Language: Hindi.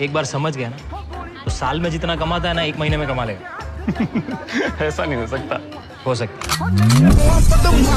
एक बार समझ गया ना तो साल में जितना कमाता है ना एक महीने में कमा लेगा। ऐसा नहीं हो सकता। हो सकता हम्म।